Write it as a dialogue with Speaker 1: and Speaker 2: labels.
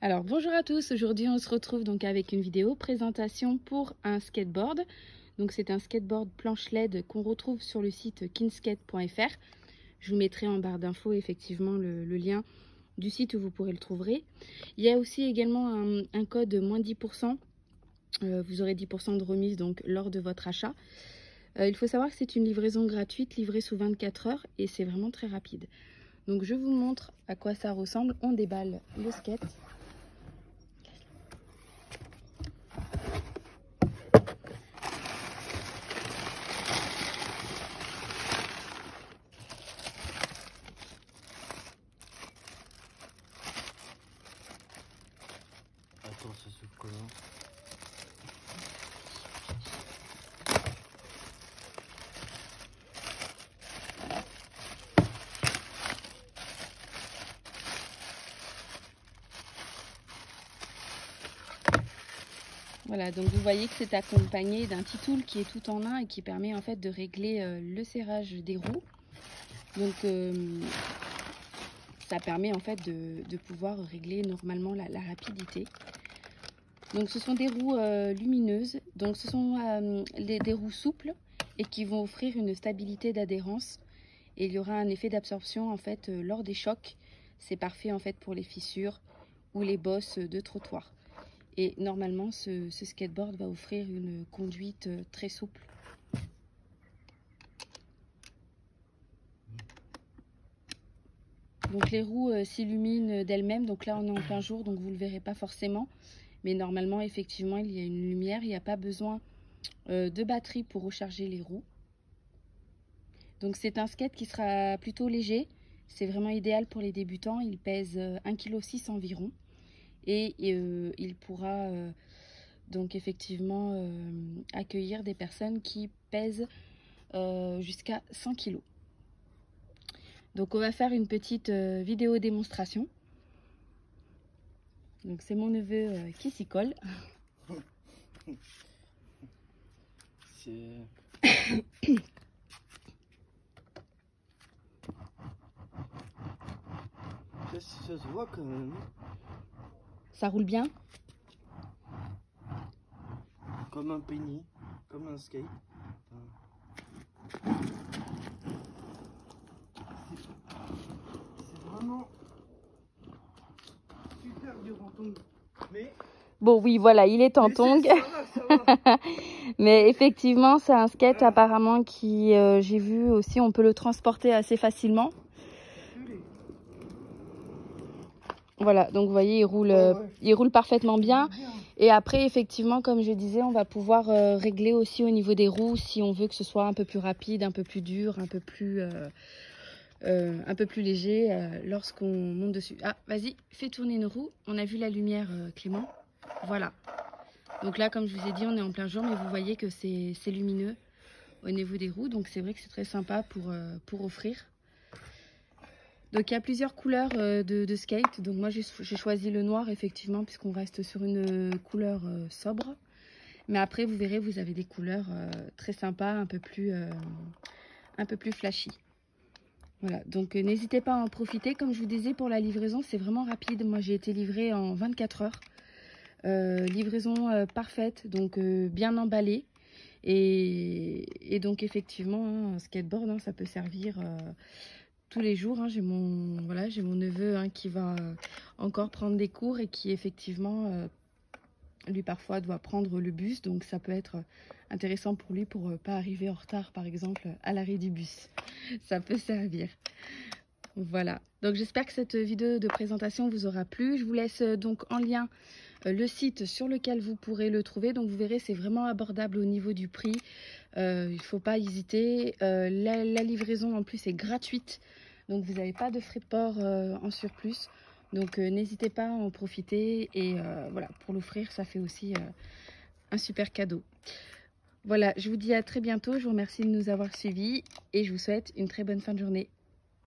Speaker 1: Alors bonjour à tous, aujourd'hui on se retrouve donc avec une vidéo présentation pour un skateboard. Donc c'est un skateboard planche LED qu'on retrouve sur le site kinskate.fr. Je vous mettrai en barre d'infos effectivement le, lien du site où vous pourrez le trouver. Il y a aussi également un, code moins 10%. Euh, vous aurez 10% de remise donc lors de votre achat. Euh, il faut savoir que c'est une livraison gratuite livrée sous 24 heures et c'est vraiment très rapide. Donc je vous montre à quoi ça ressemble. On déballe le skate. Voilà, donc vous voyez que c'est accompagné d'un petit tool qui est tout en un et qui permet en fait de régler euh, le serrage des roues. Donc euh, ça permet en fait de, pouvoir régler normalement la, rapidité. Donc ce sont des roues euh, lumineuses, donc ce sont des roues souples et qui vont offrir une stabilité d'adhérence. Et il y aura un effet d'absorption en fait lors des chocs. C'est parfait en fait pour les fissures ou les bosses de trottoir. Et normalement, ce, skateboard va offrir une conduite euh, très souple. Donc les roues euh, s'illuminent d'elles-mêmes. Donc là, on est en plein jour, donc vous ne le verrez pas forcément. Mais normalement, effectivement, il y a une lumière. Il n'y a pas besoin euh, de batterie pour recharger les roues. Donc c'est un skate qui sera plutôt léger. C'est vraiment idéal pour les débutants. Il pèse 1,6 kg environ et euh, il pourra euh, donc effectivement euh, accueillir des personnes qui pèsent jusqu'à 100 kg. Donc on va faire une petite vidéo démonstration. Donc c'est mon neveu qui s'y colle. Ça se voit quand même. Ça roule bien?
Speaker 2: Comme un penny, comme un skate. C'est vraiment super Mais
Speaker 1: Bon, oui, voilà, il est en tongue. Mais effectivement, c'est un skate apparemment qui, euh, j'ai vu aussi, on peut le transporter assez facilement. Voilà, donc vous voyez, il roule, euh, il roule parfaitement bien. Et après, effectivement, comme je disais, on va pouvoir euh, régler aussi au niveau des roues si on veut que ce soit un peu plus rapide, un peu plus dur, un peu plus, euh, un peu plus léger lorsqu'on monte dessus. Ah, vas-y, fais tourner une roue. On a vu la lumière, Clément. Voilà. Donc là, comme je vous ai dit, on est en plein jour, mais vous voyez que c'est lumineux au niveau des roues. Donc c'est vrai que c'est très sympa pour, offrir. Donc il y a plusieurs couleurs euh, de, skate. Donc moi j'ai choisi le noir effectivement puisqu'on reste sur une euh, couleur euh, sobre. Mais après vous verrez vous avez des couleurs très sympas, un peu plus, un peu plus flashy. Voilà, donc n'hésitez pas à en profiter. Comme je vous disais, pour la livraison, c'est vraiment rapide. Moi, j'ai été livrée en 24 heures. livraison parfaite, donc bien emballée. Et, donc, effectivement, hein, un skateboard, hein, ça peut servir tous les jours. Hein, j'ai mon voilà, mon neveu qui va encore prendre des cours et qui effectivement euh, lui parfois doit prendre le bus, donc ça peut être intéressant pour lui pour ne euh, pas arriver en retard par exemple à l'arrêt du bus. Ça peut servir. Voilà, donc j'espère que cette vidéo de présentation vous aura plu. Je vous laisse euh, donc en lien le site sur lequel vous pourrez le trouver. Donc vous verrez, c'est vraiment abordable au niveau du prix. il ne faut pas hésiter. la, livraison en plus est gratuite. Donc vous n'avez pas de frais de port euh, en surplus. Donc euh, n'hésitez pas à en profiter. Et euh, voilà, pour l'offrir, ça fait aussi un super cadeau. Voilà, je vous dis à très bientôt. Je vous remercie de nous avoir suivis et je vous souhaite une très bonne fin de journée.